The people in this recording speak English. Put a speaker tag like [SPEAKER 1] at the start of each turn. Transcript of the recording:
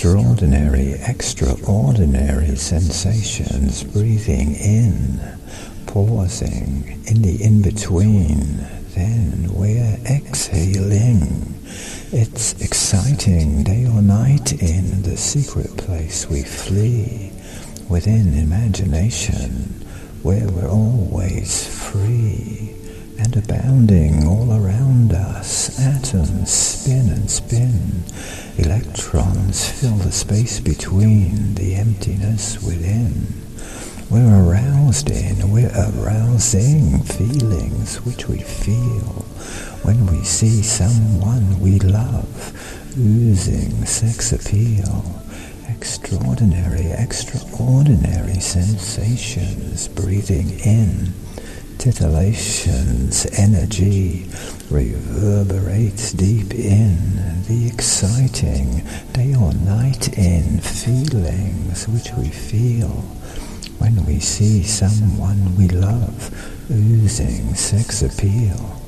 [SPEAKER 1] extraordinary, extraordinary sensations breathing in, pausing in the in between. Then we're exhaling. It's exciting day or night in the secret place we flee within imagination where we're always free and abounding all around us. Atoms spin and spin. Electrons fill the space between the emptiness within. We're aroused in, we're arousing feelings which we feel when we see someone we love, oozing sex appeal. Extraordinary, extraordinary sensations breathing in titillations, energy reverberates deep in the exciting day or night in feelings which we feel when we see someone we love oozing sex appeal.